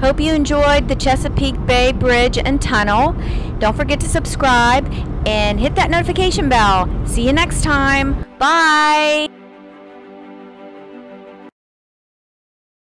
Hope you enjoyed the Chesapeake Bay Bridge and Tunnel. Don't forget to subscribe and hit that notification bell. See you next time. Bye.